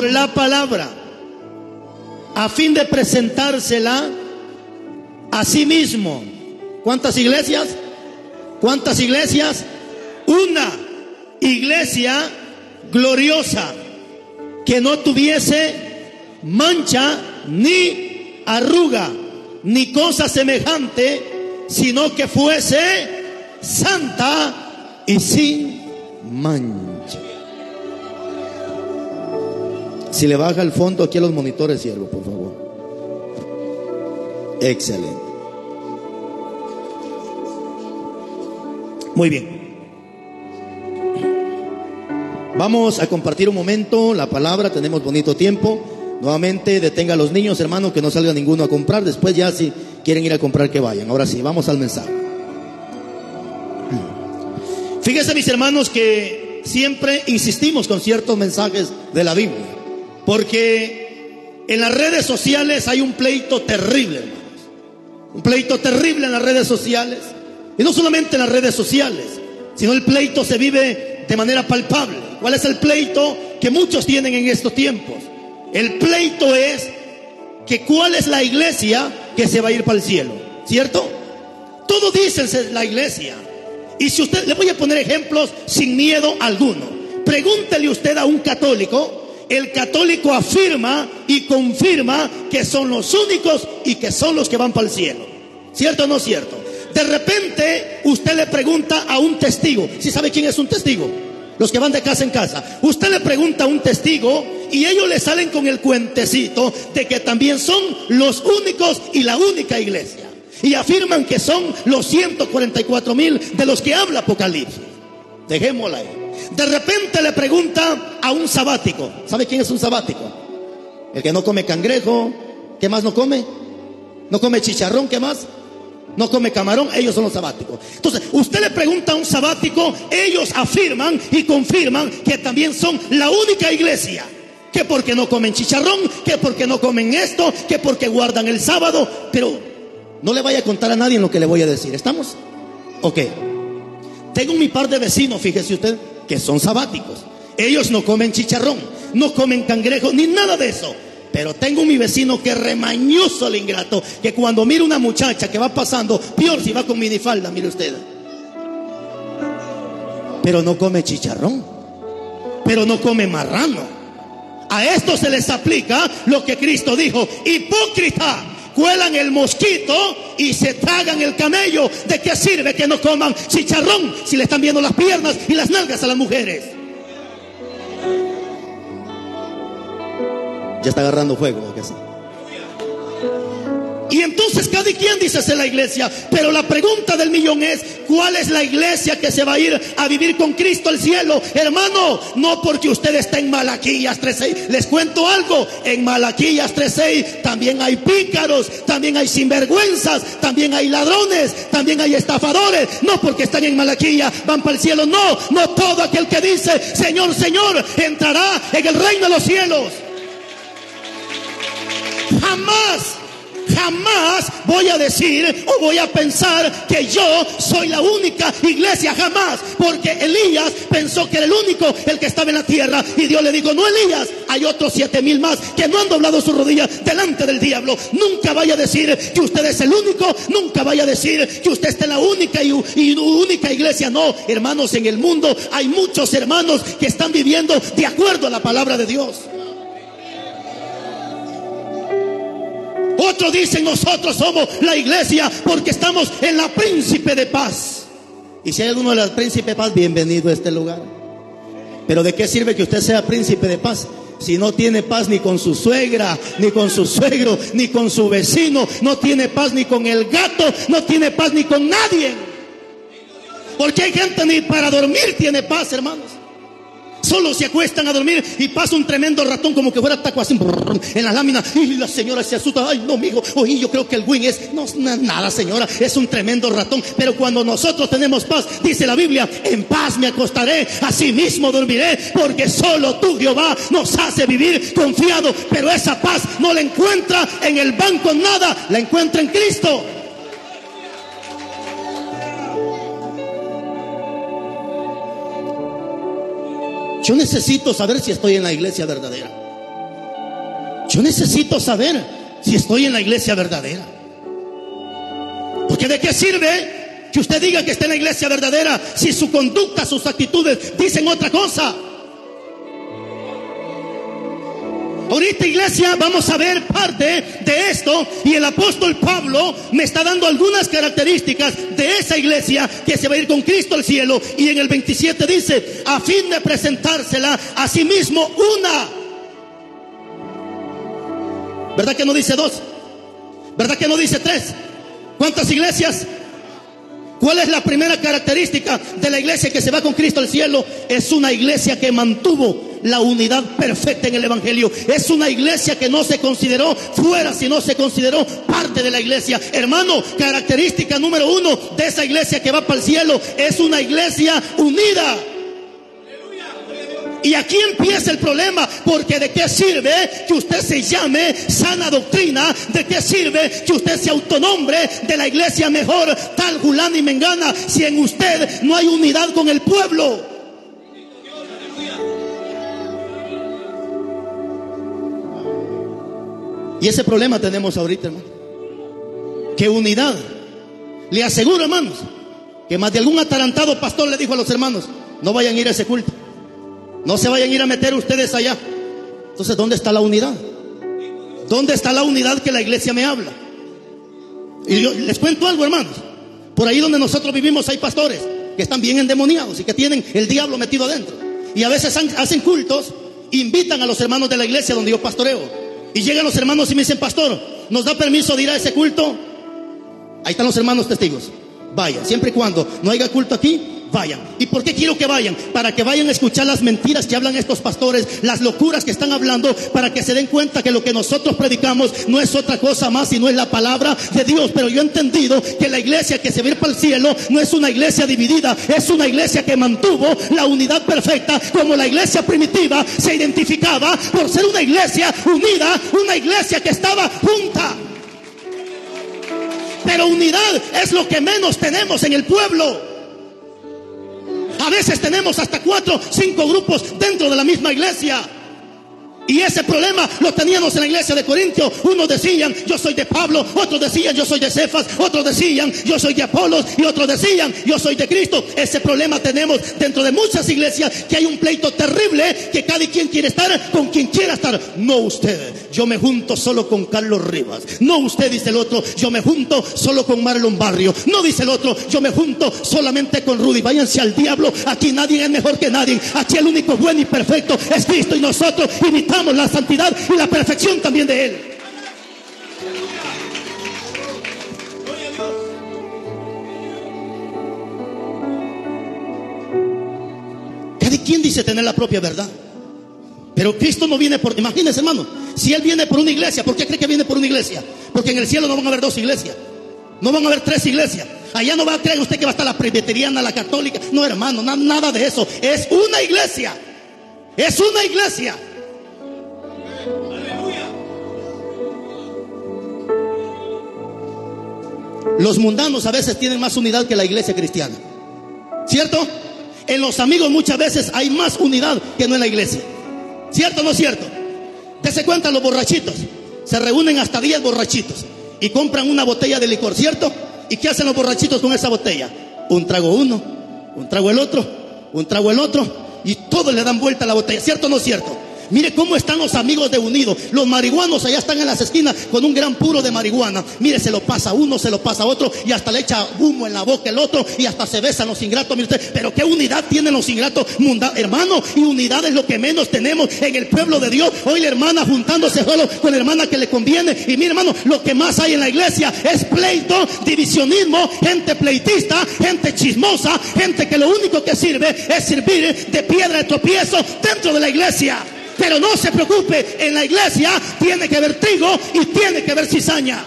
la palabra, a fin de presentársela a sí mismo. ¿Cuántas iglesias? ¿Cuántas iglesias? Una iglesia gloriosa que no tuviese mancha ni arruga ni cosa semejante, sino que fuese santa y sin mancha. Si le baja el fondo aquí a los monitores, siervo, por favor. Excelente. Muy bien. Vamos a compartir un momento la palabra, tenemos bonito tiempo. Nuevamente detenga a los niños, hermanos, que no salga ninguno a comprar. Después ya si quieren ir a comprar, que vayan. Ahora sí, vamos al mensaje. Fíjense mis hermanos que siempre insistimos con ciertos mensajes de la Biblia. Porque en las redes sociales hay un pleito terrible, hermanos. Un pleito terrible en las redes sociales. Y no solamente en las redes sociales, sino el pleito se vive de manera palpable. ¿Cuál es el pleito que muchos tienen en estos tiempos? El pleito es que cuál es la iglesia que se va a ir para el cielo, ¿cierto? Todo dicen la iglesia. Y si usted, le voy a poner ejemplos sin miedo alguno. Pregúntele usted a un católico el católico afirma y confirma que son los únicos y que son los que van para el cielo. ¿Cierto o no cierto? De repente usted le pregunta a un testigo, si sabe quién es un testigo? Los que van de casa en casa. Usted le pregunta a un testigo y ellos le salen con el cuentecito de que también son los únicos y la única iglesia. Y afirman que son los 144 mil de los que habla Apocalipsis. Dejémosla ahí. De repente le pregunta a un sabático. ¿Sabe quién es un sabático? El que no come cangrejo. ¿Qué más no come? No come chicharrón. ¿Qué más? No come camarón, ellos son los sabáticos. Entonces, usted le pregunta a un sabático, ellos afirman y confirman que también son la única iglesia. Que porque no comen chicharrón, que porque no comen esto, que porque guardan el sábado. Pero no le vaya a contar a nadie lo que le voy a decir. ¿Estamos? Ok. Tengo mi par de vecinos, fíjese usted, que son sabáticos. Ellos no comen chicharrón, no comen cangrejo, ni nada de eso. Pero tengo mi vecino que remañoso el ingrato, que cuando mira una muchacha que va pasando, peor si va con minifalda, mire usted. Pero no come chicharrón, pero no come marrano. A esto se les aplica lo que Cristo dijo, hipócrita, cuelan el mosquito y se tragan el camello. ¿De qué sirve que no coman chicharrón si le están viendo las piernas y las nalgas a las mujeres? Ya está agarrando fuego. Entonces cada quien dice ser la iglesia. Pero la pregunta del millón es, ¿cuál es la iglesia que se va a ir a vivir con Cristo al cielo? Hermano, no porque usted está en Malaquías 3.6. Les cuento algo. En Malaquías 3.6 también hay pícaros, también hay sinvergüenzas, también hay ladrones, también hay estafadores. No porque están en Malaquías van para el cielo. No, no todo aquel que dice, Señor, Señor, entrará en el reino de los cielos. Jamás Jamás voy a decir o voy a pensar que yo soy la única iglesia, jamás. Porque Elías pensó que era el único el que estaba en la tierra. Y Dios le dijo, no Elías, hay otros siete mil más que no han doblado su rodilla delante del diablo. Nunca vaya a decir que usted es el único, nunca vaya a decir que usted está en la única y, y única iglesia. No, hermanos, en el mundo hay muchos hermanos que están viviendo de acuerdo a la palabra de Dios. Otros dicen nosotros somos la iglesia porque estamos en la príncipe de paz. Y si hay alguno de los príncipe de paz, bienvenido a este lugar. Pero ¿de qué sirve que usted sea príncipe de paz? Si no tiene paz ni con su suegra, ni con su suegro, ni con su vecino, no tiene paz ni con el gato, no tiene paz ni con nadie. Porque hay gente ni para dormir tiene paz, hermanos. Solo se acuestan a dormir y pasa un tremendo ratón como que fuera taco así en la lámina. Y la señora se asusta. Ay, no, amigo. Oye, yo creo que el win es. No, nada, señora. Es un tremendo ratón. Pero cuando nosotros tenemos paz, dice la Biblia, en paz me acostaré, así mismo dormiré, porque solo tú, Jehová, nos hace vivir confiado. Pero esa paz no la encuentra en el banco nada, la encuentra en Cristo. Yo necesito saber si estoy en la iglesia verdadera. Yo necesito saber si estoy en la iglesia verdadera. Porque de qué sirve que usted diga que está en la iglesia verdadera si su conducta, sus actitudes dicen otra cosa. Ahorita iglesia vamos a ver parte de esto y el apóstol Pablo me está dando algunas características de esa iglesia que se va a ir con Cristo al cielo y en el 27 dice, a fin de presentársela a sí mismo una. ¿Verdad que no dice dos? ¿Verdad que no dice tres? ¿Cuántas iglesias? ¿Cuál es la primera característica de la iglesia que se va con Cristo al cielo? Es una iglesia que mantuvo la unidad perfecta en el Evangelio. Es una iglesia que no se consideró fuera, sino se consideró parte de la iglesia. Hermano, característica número uno de esa iglesia que va para el cielo es una iglesia unida. Y aquí empieza el problema, porque de qué sirve que usted se llame sana doctrina, de qué sirve que usted se autonombre de la iglesia mejor, tal Julán y Mengana, si en usted no hay unidad con el pueblo. Y ese problema tenemos ahorita, hermano. ¿Qué unidad? Le aseguro, hermanos, que más de algún atarantado pastor le dijo a los hermanos, no vayan a ir a ese culto. No se vayan a ir a meter ustedes allá. Entonces, ¿dónde está la unidad? ¿Dónde está la unidad que la iglesia me habla? Y yo les cuento algo, hermanos. Por ahí donde nosotros vivimos hay pastores que están bien endemoniados y que tienen el diablo metido adentro. Y a veces hacen cultos, invitan a los hermanos de la iglesia donde yo pastoreo. Y llegan los hermanos y me dicen, pastor, ¿nos da permiso de ir a ese culto? Ahí están los hermanos testigos. Vayan, siempre y cuando no haya culto aquí, vayan. ¿Y por qué quiero que vayan? Para que vayan a escuchar las mentiras que hablan estos pastores, las locuras que están hablando, para que se den cuenta que lo que nosotros predicamos no es otra cosa más, sino es la palabra de Dios. Pero yo he entendido que la iglesia que se ve para el cielo no es una iglesia dividida, es una iglesia que mantuvo la unidad perfecta, como la iglesia primitiva se identificaba por ser una iglesia unida, una iglesia que estaba junta. Pero unidad es lo que menos tenemos en el pueblo. Veces tenemos hasta cuatro, cinco grupos dentro de la misma iglesia. Y ese problema lo teníamos en la iglesia de Corintio. Unos decían, yo soy de Pablo, otros decían, yo soy de Cefas, otros decían, yo soy de Apolos, y otros decían, yo soy de Cristo. Ese problema tenemos dentro de muchas iglesias, que hay un pleito terrible, que cada quien quiere estar con quien quiera estar. No usted, yo me junto solo con Carlos Rivas. No usted, dice el otro, yo me junto solo con Marlon Barrio. No dice el otro, yo me junto solamente con Rudy. Váyanse al diablo, aquí nadie es mejor que nadie. Aquí el único bueno y perfecto es Cristo y nosotros la santidad y la perfección también de Él. Cada quien dice tener la propia verdad. Pero Cristo no viene por, imagínense hermano, si Él viene por una iglesia, ¿por qué cree que viene por una iglesia? Porque en el cielo no van a haber dos iglesias, no van a haber tres iglesias. Allá no va a creer usted que va a estar la presbiteriana, la católica. No, hermano, nada de eso. Es una iglesia. Es una iglesia. Los mundanos a veces tienen más unidad que la iglesia cristiana. ¿Cierto? En los amigos muchas veces hay más unidad que no en la iglesia. ¿Cierto o no cierto? se cuenta los borrachitos. Se reúnen hasta 10 borrachitos y compran una botella de licor, ¿cierto? ¿Y qué hacen los borrachitos con esa botella? Un trago uno, un trago el otro, un trago el otro y todos le dan vuelta a la botella, ¿cierto o no cierto? Mire cómo están los amigos de Unido. Los marihuanos allá están en las esquinas con un gran puro de marihuana. Mire, se lo pasa uno, se lo pasa otro y hasta le echa humo en la boca el otro y hasta se besan los ingratos. Mire usted, pero qué unidad tienen los ingratos, hermano. Y unidad es lo que menos tenemos en el pueblo de Dios. Hoy la hermana juntándose solo con la hermana que le conviene. Y mire, hermano, lo que más hay en la iglesia es pleito, divisionismo, gente pleitista, gente chismosa, gente que lo único que sirve es servir de piedra de tropiezo dentro de la iglesia. Pero no se preocupe, en la iglesia tiene que haber trigo y tiene que haber cizaña.